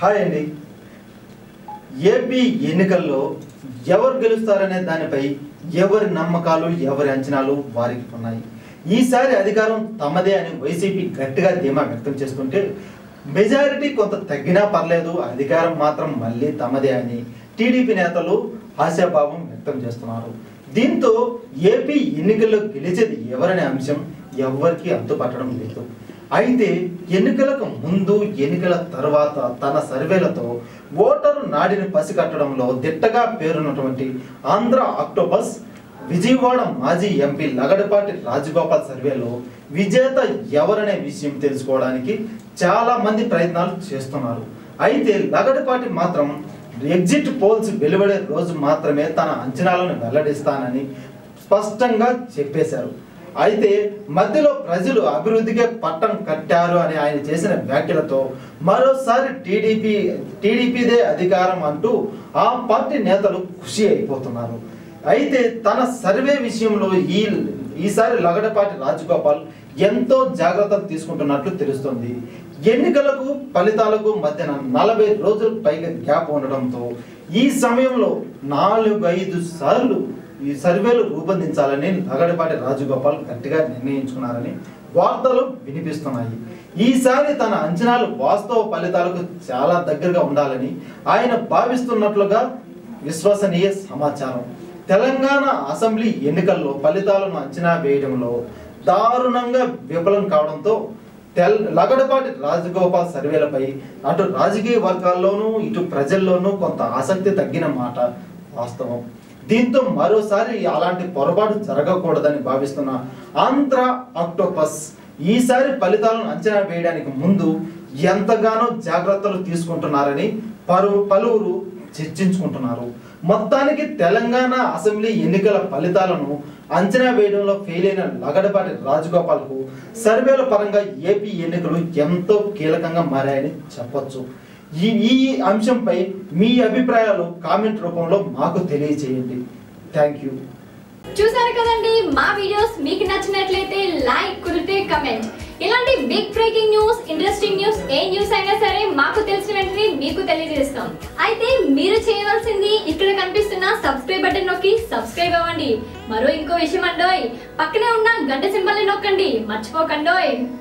Hi అండి. AP ఎన్నికల్లో ఎవరు గెలుస్తారనే దానిపై ఎవరి నమ్మకాలు ఎవరి అంచనాలు వారికి ఉన్నాయి. ఈసారి అధికారం తమదే అని వైసీపీ గట్టిగా ధీమా వ్యక్తం చేస్తుంటే మెజారిటీ కొంత తగ్గినా పర్లేదు అధికారం మాత్రం మళ్ళీ తమదే అని టీడీపీ నేతలు ఆశాభావం వ్యక్తం చేస్తున్నారు. దీంతో ఏపీ ఎన్నికల్లో గెలిచేది ఎవరనే అంశం ఎవ్వరికీ అంతుపట్టడం లేదు. అయితే ఎన్నికలకు ముందు ఎన్నికల తర్వాత తన సర్వేలతో ఓటరు నాడిని పసిగట్టడంలో దిట్టగా పేరున్నటువంటి ఆంధ్ర అక్టోబస్ విజయవాడ మాజీ ఎంపీ లగడపాటి రాజగోపాల్ సర్వేలో విజేత ఎవరనే విషయం తెలుసుకోవడానికి చాలా మంది ప్రయత్నాలు చేస్తున్నారు. అయితే లగడపాటి మాత్రం ఎగ్జిట్ పోల్స్ వెలువడే రోజు మాత్రమే తన అంచనాలను వెల్లడిస్తానని స్పష్టంగా చెప్పేశారు. అయితే మధ్యలో ప్రజలు అభివృద్ధికే పట్టం కట్టారు అని ఆయన చేసిన వ్యాఖ్యలతో మరోసారి టీడీపీ టీడీపీదే అధికారం అంటూ ఆ పార్టీ నేతలు ఖుషి అయిపోతున్నారు. అయితే తన సర్వే విషయంలో ఈ ఈసారి లగడపాటి రాజగోపాల్ ఎంతో జాగ్రత్తలు తీసుకుంటున్నట్లు తెలుస్తుంది. ఎన్నికలకు ఫలితాలకు మధ్యన నలభై రోజుల పైగా గ్యాప్ ఉండడంతో ఈ సమయంలో నాలుగు ఐదు సార్లు ఈ సర్వేలు రూపొందించాలని లగడపాటి రాజగోపాల్ గట్టిగా నిర్ణయించుకున్నారని వార్తలు వినిపిస్తున్నాయి. ఈసారి తన అంచనాలు వాస్తవ ఫలితాలకు చాలా దగ్గరగా ఉండాలని ఆయన భావిస్తున్నట్లుగా విశ్వసనీయ సమాచారం. తెలంగాణ అసెంబ్లీ ఎన్నికల్లో ఫలితాలను అంచనా వేయడంలో దారుణంగా విఫలం కావడంతో తెల్ లగడపాటి రాజగోపాల్ సర్వేలపై అటు రాజకీయ వర్గాల్లోనూ ఇటు ప్రజల్లోనూ కొంత ఆసక్తి తగ్గిన మాట వాస్తవం. దీంతో మరోసారి అలాంటి పొరపాటు జరగకూడదని భావిస్తున్న ఆంధ్ర ఆక్టోపస్ ఈసారి ఫలితాలను అంచనా వేయడానికి ముందు ఎంతగానో జాగ్రత్తలు తీసుకుంటున్నారని పలు పలువురు చర్చించుకుంటున్నారు. మొత్తానికి తెలంగాణ అసెంబ్లీ ఎన్నికల ఫలితాలను అంచనా వేయడంలో ఫెయిల్ అయిన లగడపాటి రాజగోపాల్కు సర్వేల పరంగా ఏపీ ఎన్నికలు ఎంతో కీలకంగా మారాయని చెప్పొచ్చు. ఈ ఈ అంశంపై మీ అభిప్రాయాలు కామెంట్ రూపంలో మాకు తెలియజేయండి థ్యాంక్ యూ చూసారు కదండి మా వీడియోస్ మీకు నచ్చినట్లయితే లైక్ కుదిరితే కమెంట్. ఇలాంటి big breaking news interesting news ఏ న్యూస్ అయినా సరే మాకు తెలిసిన వెంటనే మీకు తెలియజేస్తాం. అయితే మీరు చేయవలసింది ఇక్కడ కనిపిస్తున్న సబ్స్క్రైబ్ బటన్ నొక్కి సబ్స్క్రైబ్ అవ్వండి. మరో ఇంకో విషయం అండోయ్. పక్కనే ఉన్న గంట సింబల్ని నొక్కండి. మర్చిపోకండోయ్.